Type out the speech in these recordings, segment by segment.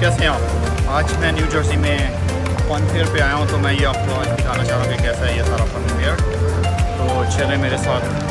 کیسے ہیں آپ؟ آج میں نیو جرسی میں فن فیئر پہ آیا ہوں تو میں یہ آپ کو آج دکھانا چاہ رہا ہوں کہ کیسا ہے یہ سارا فن فیئر۔ تو چلے میرے ساتھ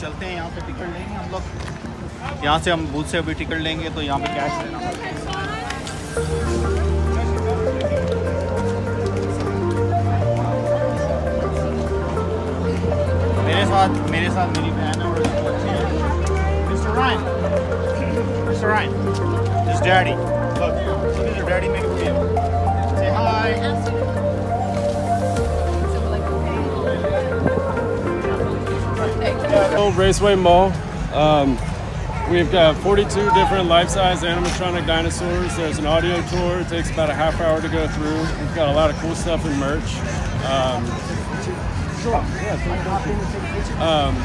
چلتے ہیں، یہاں پہ ٹکٹ لیں گے ہم لوگ۔ یہاں سے ہم بھوت سے ابھی ٹکٹ لیں گے تو یہاں پہ کیش لینا پڑے میرے ساتھ میرے ساتھ میری بہن اور بچے ہیں۔ Mister Ryan mister Ryan daddy. Daddy hi Old Raceway Mall. Um, we've got 42 different life-size animatronic dinosaurs. There's an audio tour. It takes about a half hour to go through. We've got a lot of cool stuff in merch. Um, um,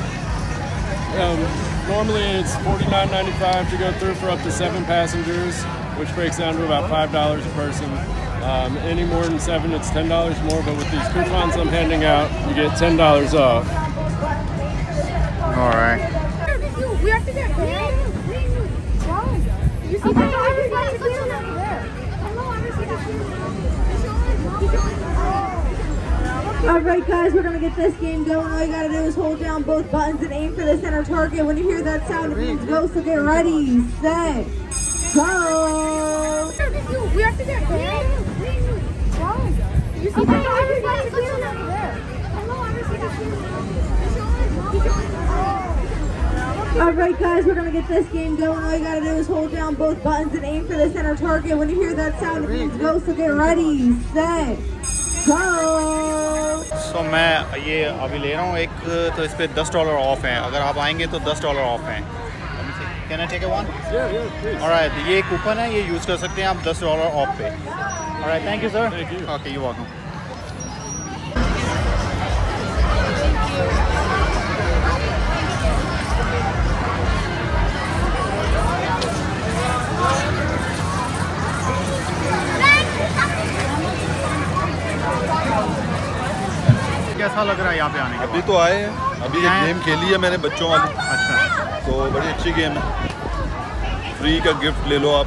um, normally it's $49.95 to go through for up to seven passengers, which breaks down to about $5 a person. Um, any more than seven, it's $10 more, but with these coupons I'm handing out, you get $10 off. Alright guys, we're gonna get this game going. All you gotta do is hold down both buttons and aim for the center target. When you hear that sound, it means go. So get ready, set, go! We have to get there. Why? You see that? Everybody's clear. Alright guys, we're gonna get this game going. All you gotta do is hold down both buttons and aim for the center target. When you hear that sound, it means go. So get ready, set, go! So میں یہ ابھی لے رہا ہوں ایک تو اس پہ دس dollar of ہیں۔ اگر آپ آئیں گے تو دس ڈالر آف ہیں۔ یہ کوپن ہے یہ یوز کر سکتے ہیں آپ دس ڈالر آف پہ۔ Thank you sir okay you welcome کیسا لگ رہا ہے یہاں پہ آنے کے ابھی تو آئے ہیں۔ ابھی ایک گیم کھیلی ہے میں نے بچوں والی۔ اچھا۔ تو بڑی اچھی گیم ہے۔ فری کا گفٹ لے لو آپ۔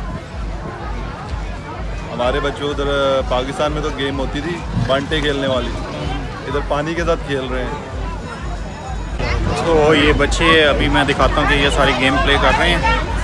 ہمارے بچوں ادھر پاکستان میں تو گیم ہوتی تھی بانٹے کھیلنے والی۔ ادھر پانی کے ساتھ کھیل رہے ہیں۔ تو یہ بچے ابھی میں دکھاتا ہوں کہ یہ ساری گیم پلے کر رہے ہیں۔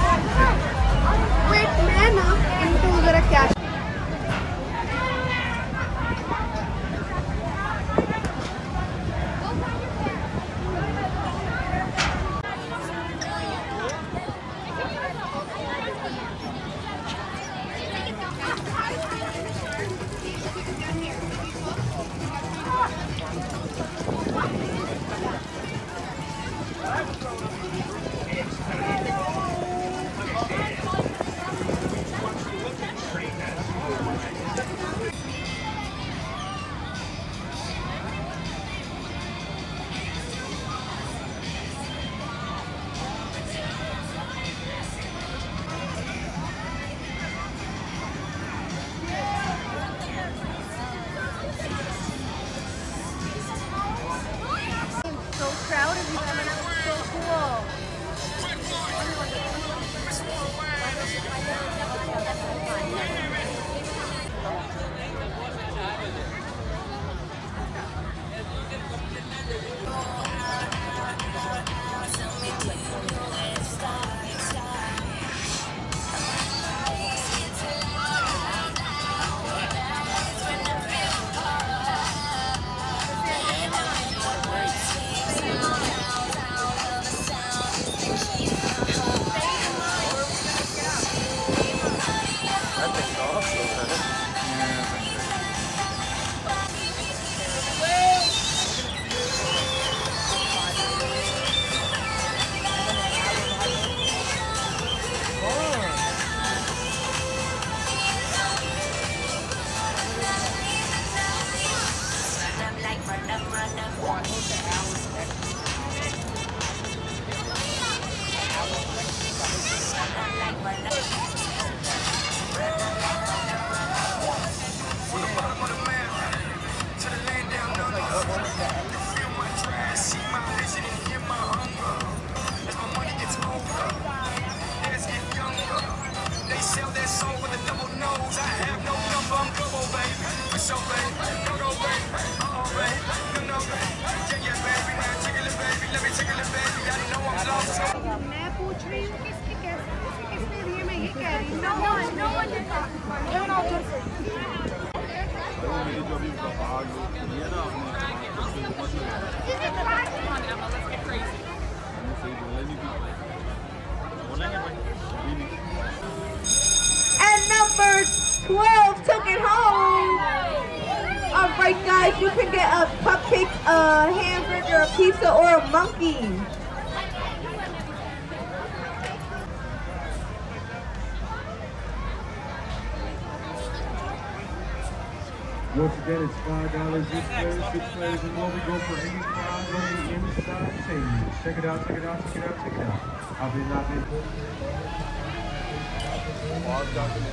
you can get a cupcake, a hamburger, a pizza, or a monkey. Once again, it's five dollars each player, six players and more. We go for any prize on the inside table. Check it out, check it out, check it out, check it out. I've been not been. Five dollars.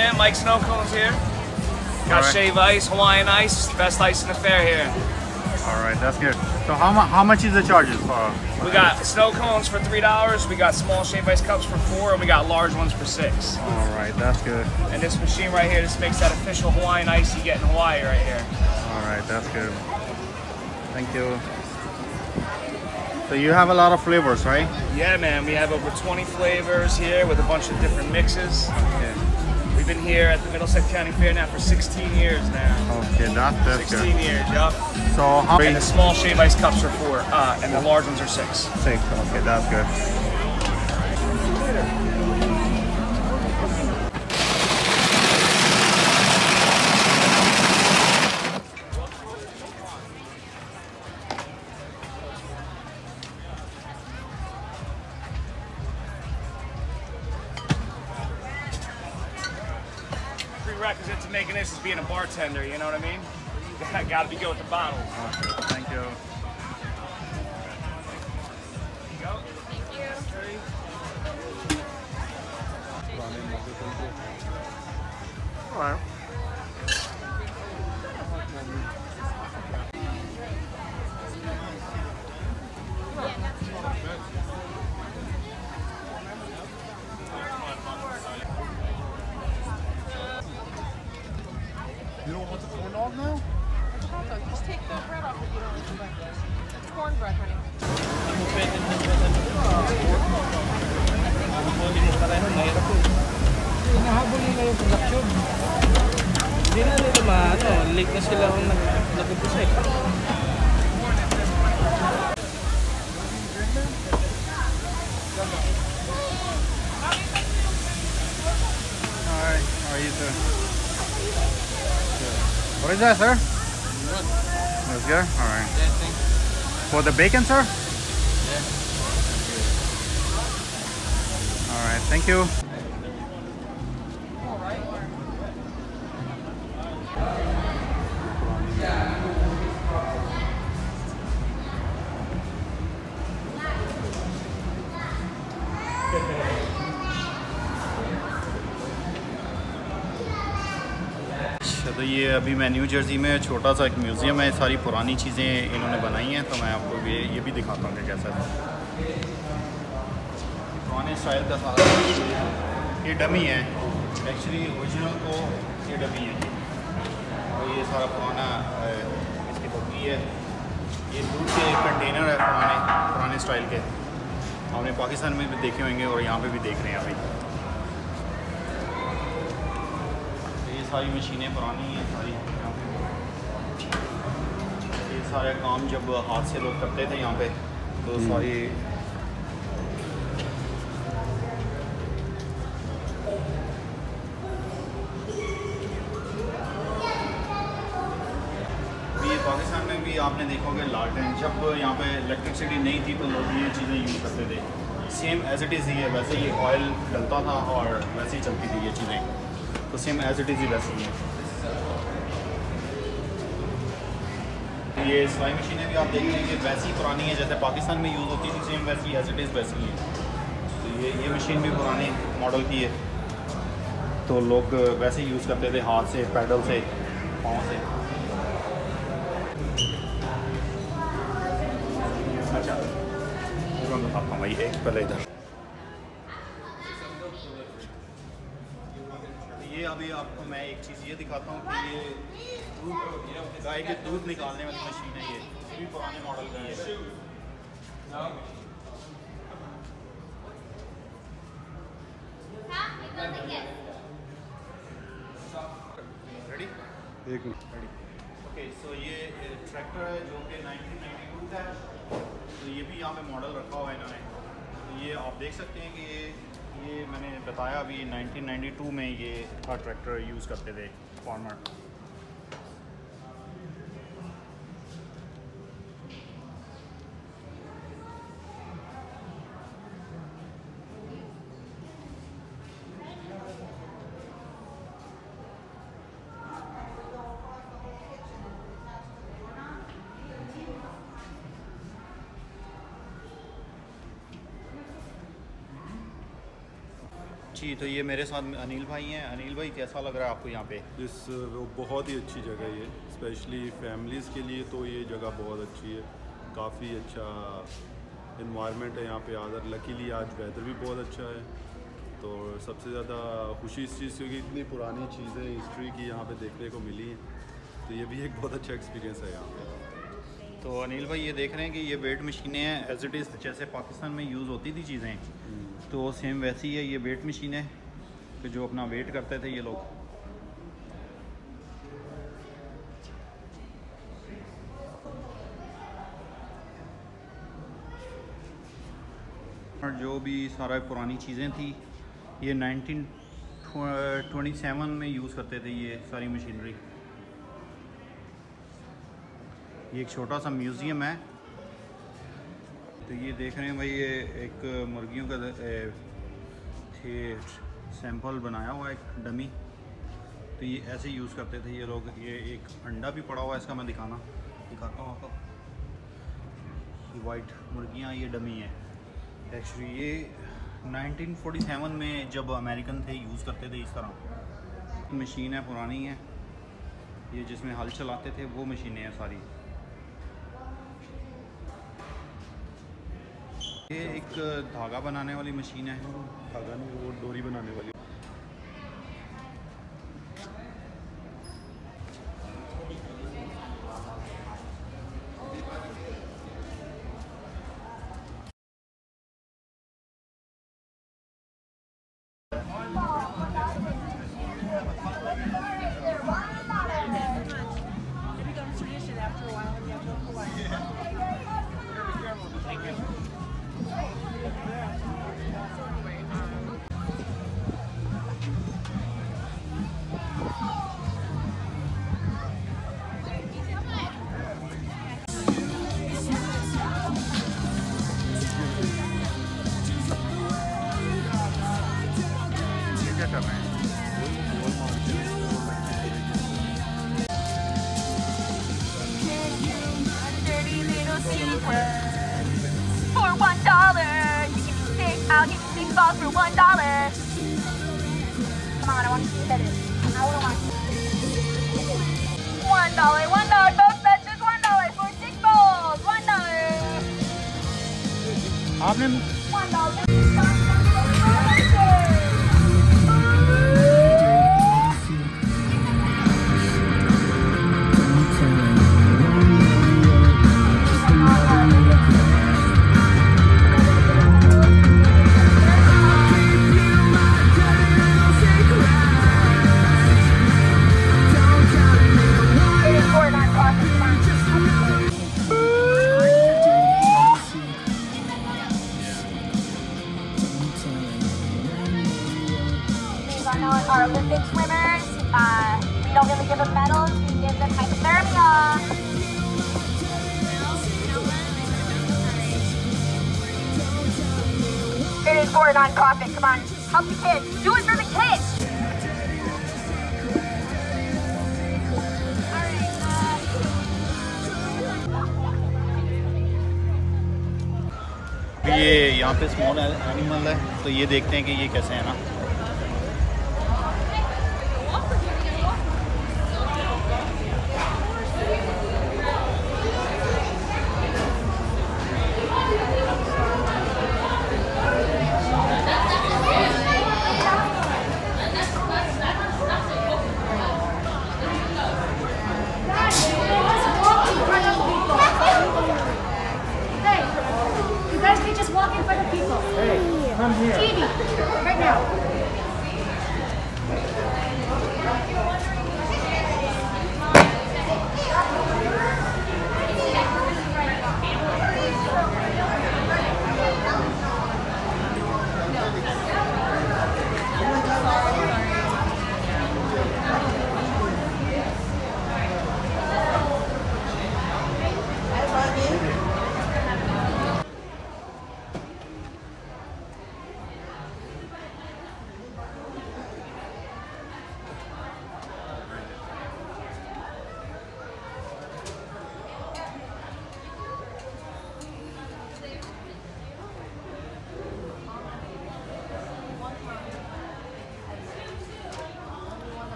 man, Mike Snowcones here. Got Alright. shave ice, Hawaiian ice, best ice in the fair here. All right, that's good. So how much? How much is the charges for? We got snow cones for three dollars. We got small shave ice cups for four, and we got large ones for six. All right, that's good. And this machine right here, this makes that official Hawaiian ice you get in Hawaii right here. All right, that's good. Thank you. So you have a lot of flavors, right? Yeah, man, we have over 20 flavors here with a bunch of different mixes. Okay. We've been here at the Middlesex County Fair now for 16 years now. Okay, that, that's 16 good. years, yup. So how And the small shave ice cups are four, uh, and the large ones are six. Six. Okay, that's good. Bartender, you know what I mean? Gotta be good with the bottles. Thank you. Is that, sir? That's good. All right. For the bacon, sir? Yeah. All right. Thank you. میں New Jersey میں چھوٹا سا ایک museum ہے، ساری پرانی چیزیں انہوں نے بنائی ہیں، تو میں آپ کو یہ بھی دکھاتا ہوں کہ کیسا ہے۔ پرانے اسٹائل کا سارا یہ ڈمی ہے۔ ایکچولی اوریجنل کو یہ ڈمی ہے۔ اور یہ سارا پرانا اس کی بکری ہے۔ یہ دودھ کے کنٹینر ہے پرانے پرانے اسٹائل کے۔ ہم نے پاکستان میں بھی دیکھے ہوئیں گے اور یہاں پہ بھی دیکھ رہے ہیں ابھی یہ ساری مشینیں پرانی ہیں، ساری سارے کام جب ہاتھ سے لوگ کرتے تھے یہاں پہ تو ساری پاکستان میں بھی آپ نے دیکھا کہ لالٹین جب یہاں پہ الیکٹرسٹی نہیں تھی تو لوگ یہ چیزیں یوز کرتے تھے۔ سیم ایز اٹ از ہی ہے ویسے ہی آئل ڈلتا تھا اور ویسے ہی چلتی تھی یہ چیزیں۔ تو سیم ایز اٹ از ہی ویسے ہی۔ ہے یہ سلائی مشینیں بھی آپ دیکھ لیں کہ ویسی پرانی ہیں، جیسے پاکستان میں یوز ہوتی تھی سیم ویسی ایز اٹ از ویسی ہے تو یہ یہ مشین بھی پرانی ماڈل کی ہے۔ تو لوگ ویسے یوز کرتے تھے، ہاتھ سے پیڈل سے، پاؤں سے۔ اچھا، پہلے ادھر۔ یہ ابھی آپ کو میں ایک چیز یہ دکھاتا ہوں کہ یہ گائے کے دودھ نکالنے والی مشین ہے یہ۔ بھی پرانے ماڈل کا ہے۔ یہ ٹریکٹر ہے جو کہ نائنٹین نائنٹی ٹو کا ہے۔ تو یہ بھی یہاں پہ ماڈل رکھا ہوا ہے انہوں نے۔ یہ آپ دیکھ سکتے ہیں کہ یہ میں نے بتایا ابھی نائنٹین نائنٹی ٹو میں یہ تھا ٹریکٹر یوز کرتے تھے فارمر اچھی تو یہ میرے ساتھ انیل بھائی ہیں۔ انیل بھائی، کیسا لگ رہا ہے آپ کو یہاں پہ؟ اس بہت ہی اچھی جگہ ہے اسپیشلی فیملیز کے لیے تو یہ جگہ بہت اچھی ہے۔ کافی اچھا انوائرمنٹ ہے یہاں پہ۔ آدر لکیلی آج ویدر بھی بہت اچھا ہے۔ تو سب سے زیادہ خوشی اس چیز سے اتنی پرانی چیزیں ہسٹری کی یہاں پہ دیکھنے کو ملی ہیں۔ تو یہ بھی ایک بہت اچھا ایکسپیرینس ہے یہاں پہ۔ تو انیل بھائی یہ دیکھ رہے ہیں کہ یہ ویٹ مشینیں ہیں ایز اٹ از جیسے پاکستان میں یوز ہوتی تھی چیزیں، تو سیم ویسی ہے یہ ویٹ مشین ہے کہ جو اپنا ویٹ کرتے تھے یہ لوگ۔ جو بھی سارا پرانی چیزیں تھیں یہ نائنٹین ٹوئنٹی سیون میں یوز کرتے تھے یہ ساری مشینری یہ ایک چھوٹا سا میوزیم ہے۔ تو یہ دیکھ رہے ہیں بھائی، یہ ایک مرغیوں کا سیمپل بنایا ہوا ایک ڈمی تو یہ ایسے یوز کرتے تھے، یہ لوگ، یہ ایک انڈا بھی پڑا ہوا ہے، اس کا میں دکھانا۔ دکھاتا ہوں آپ کو۔ یہ وائٹ مرغیاں، یہ ڈمی ہیں۔ ایکچولی یہ نائنٹین فورٹی سیون میں جب امریکن تھے یوز کرتے تھے اس طرح۔ مشین ہے، پرانی ہے۔ یہ جس میں ہل چلاتے تھے، وہ مشینیں ہیں ساری۔ یہ ایک دھاگا بنانے والی مشین ہے۔ دھاگا نہیں وہ ڈوری بنانے والی۔ اسمال اینیمل ہے تو یہ دیکھتے ہیں کہ یہ کیسے ہیں نا۔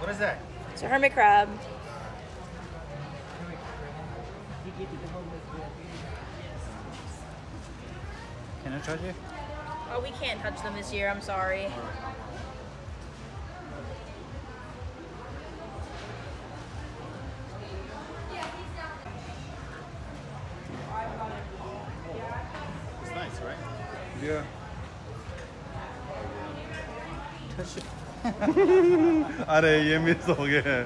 What is that? It's a hermit crab. Can I touch you? Oh, we can't touch them this year. I'm sorry. It's nice, right? Yeah. ارے یہ مس ہو گئے ہیں۔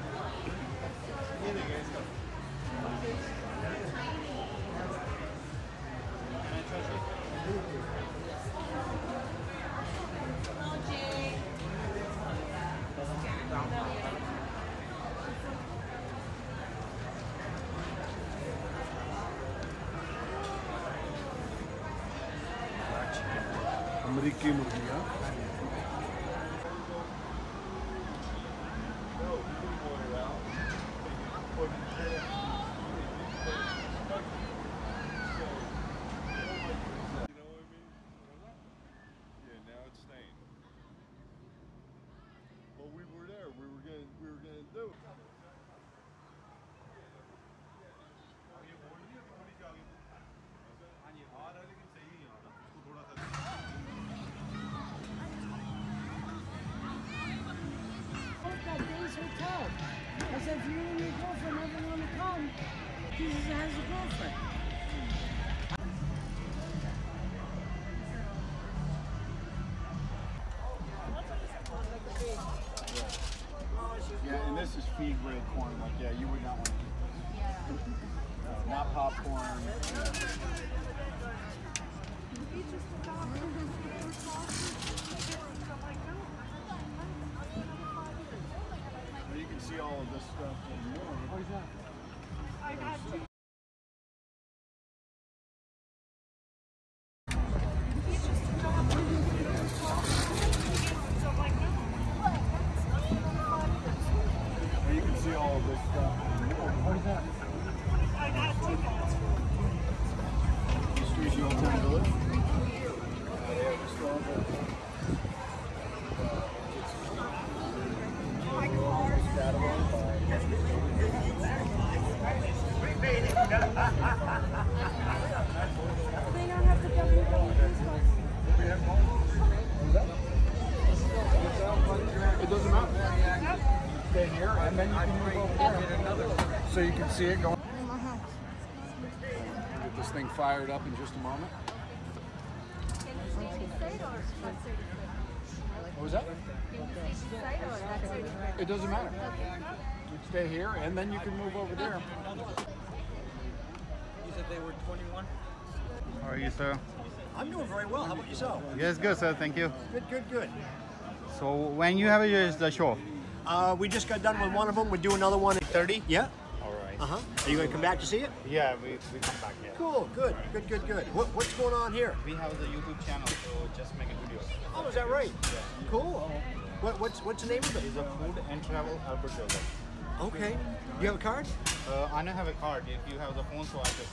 Feed grade corn. Like, yeah, you would not want to eat this. Uh, not popcorn. You can see all of this stuff in more. Then you can move over there. So you can see it going. Get this thing fired up in just a moment. What was that? It doesn't matter. You stay here, and then you can move over there. You said they were 21? How are you, sir? I'm doing very well. How about yourself? Yes, good, sir. Thank you. Good, good, good. So when you have your the show? Uh, we just got done with one of them. We do another one at 30. Yeah. All right. Uh huh. Are you going to come back to see it? Yeah, we, we come back here. Cool. Good. Good. Good. Good. What, what's going on here? We have the YouTube channel, so just make a video. Oh, is that right? Yeah. Cool. What, what's what's the name of it? It's a food and travel Albert Joseph. Okay. Do you have a card? Uh, I don't have a card. If you have the phone, so I just.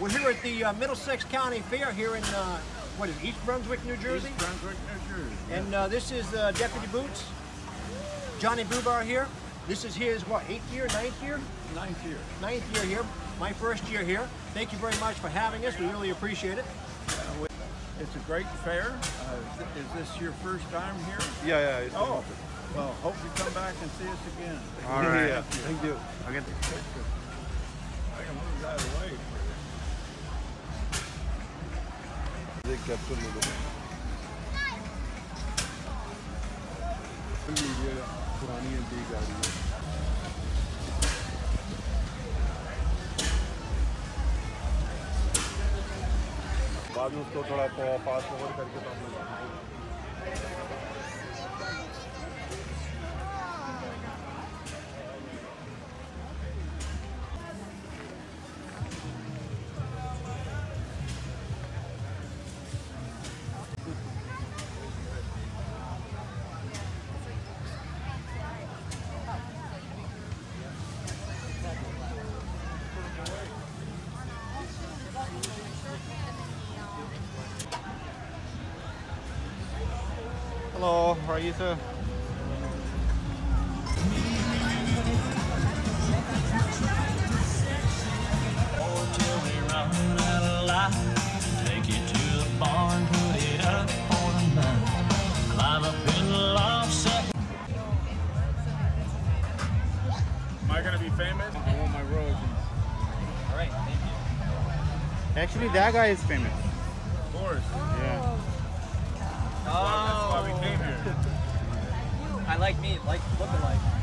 We're here at the uh, Middlesex County Fair here in uh, what is it, East Brunswick, New Jersey. East Brunswick, New Jersey. And uh, this is uh, Deputy Boots, Johnny Bubar here. This is his, what, eighth year, ninth year? Ninth year. Ninth year here. My first year here. Thank you very much for having us. We really appreciate it. Uh, it's a great fair. Uh, is this your first time here? Yeah, yeah. oh, well, hope you come back and see us again. All right. Yeah. Thank you. I can move that away. They kept a little. Yeah. پرانی گاڑی ہے۔ بعد میں اس کو تھوڑا پاس over کر کے تو ہم لوگ Actually, that guy is famous. Of course. Oh. Yeah. Oh. That's why we came here. I like me, like look alike.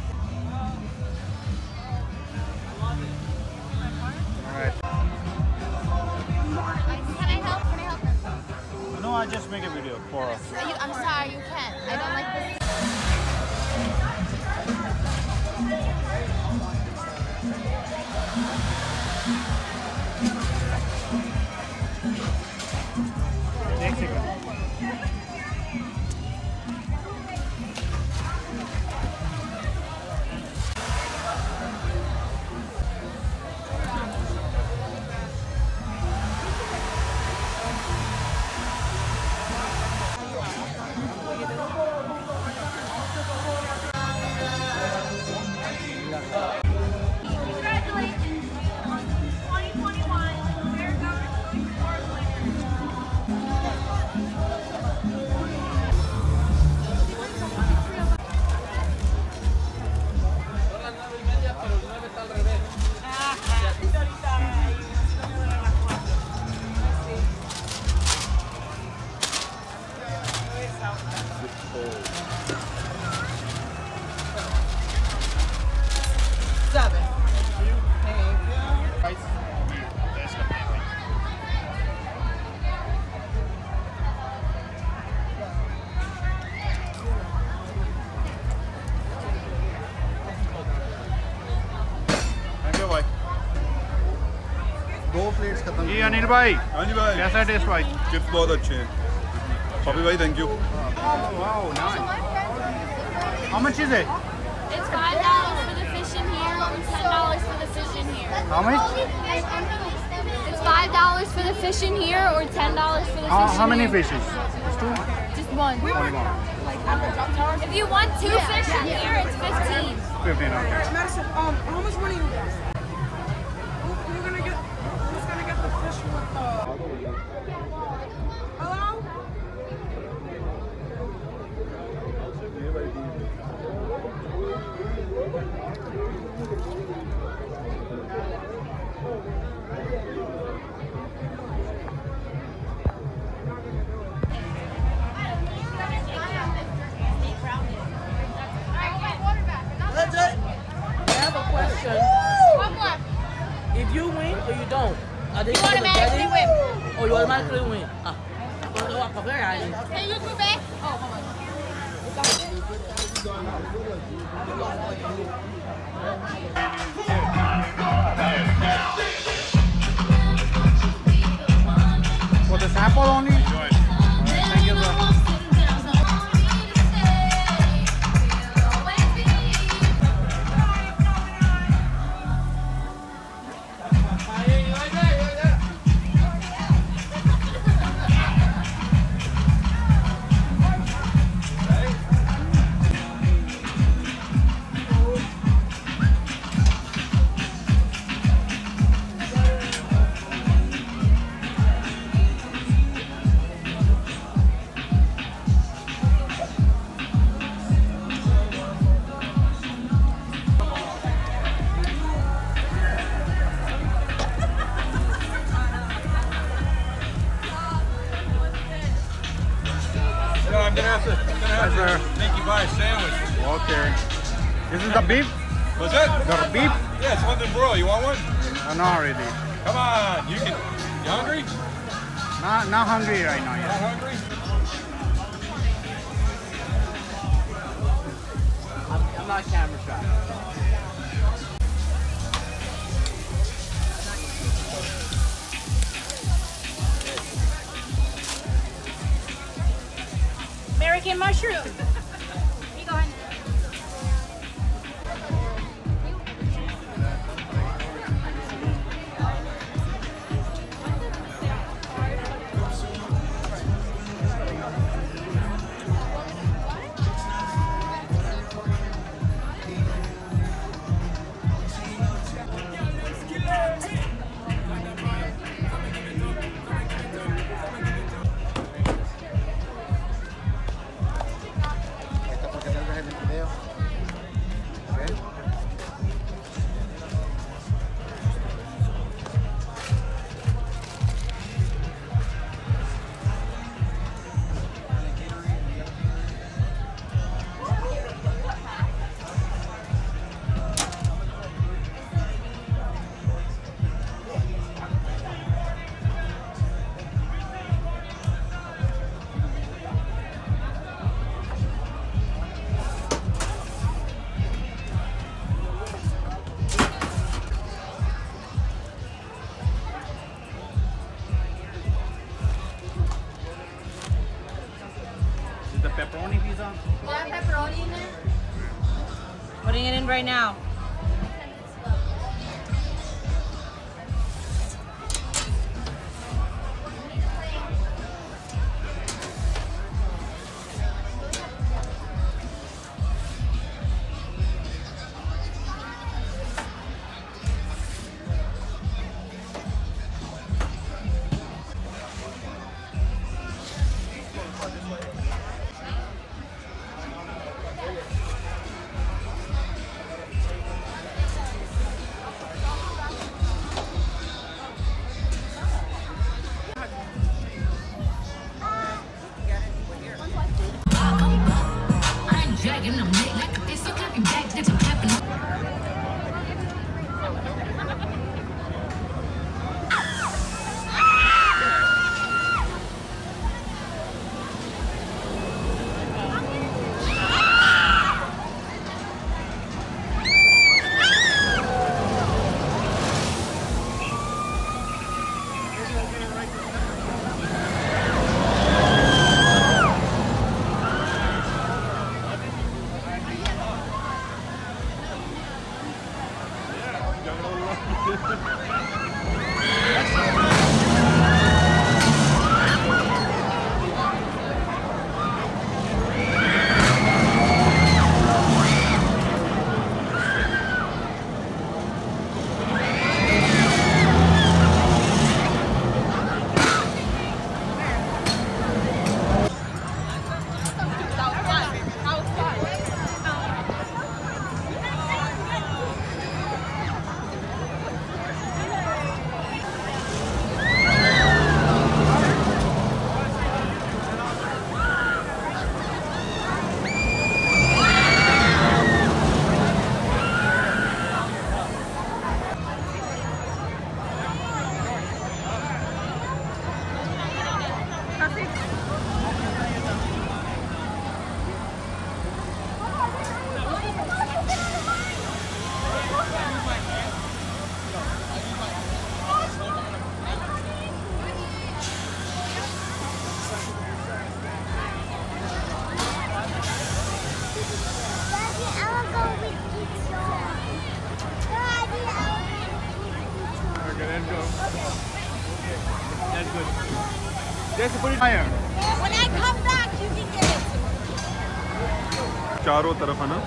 Anil भाई हाँ जी भाई कैसा टेस्ट भाई चिप्स बहुत अच्छे हैं पपी भाई thank you Wow, nice. How much is it? It's five dollars for the fish in here and ten dollars for the fish in here. How much? It's five dollars for the fish in here or ten dollars for the How, fish how in many here. fishes? Two. Just one. Only one. If you want two fish in here, it's fifteen. Fifteen. Okay. Madison, um, how much money you got? Right now. o tarafa na.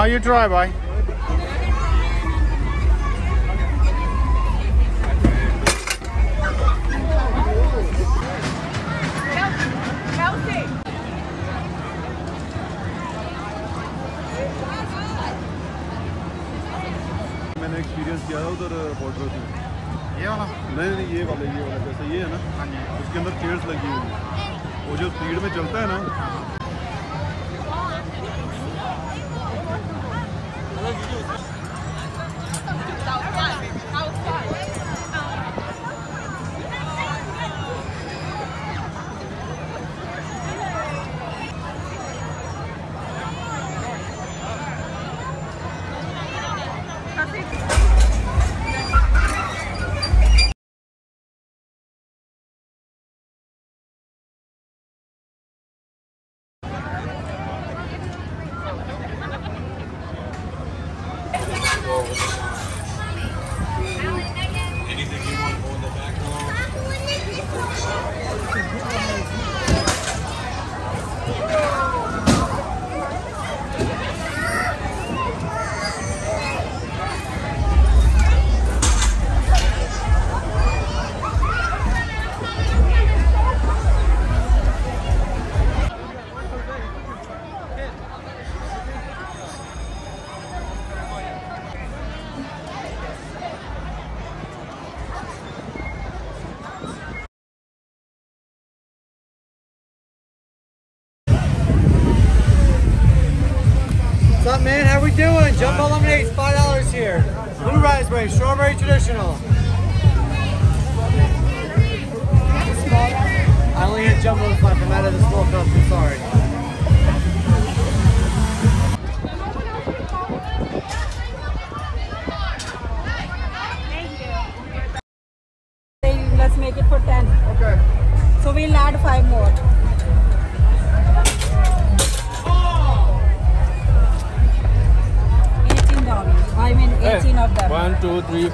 Now you drive boy. Jumbo five dollars here. Blue raspberry, strawberry traditional. I only had jumbos left. I'm out of the small cups. I'm sorry.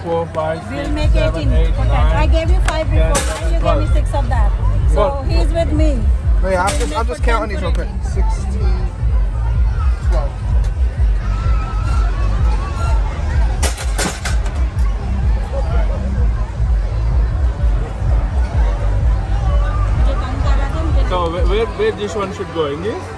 Four, five, We'll six, make seven, eighteen eight, for 10. nine, I gave you five before, ten, right? You gave me six of that. So Twelve. he's with me. Yeah, I'm just, I'm just counting these real quick. 16, 12. So where, where, where this one should go? In this?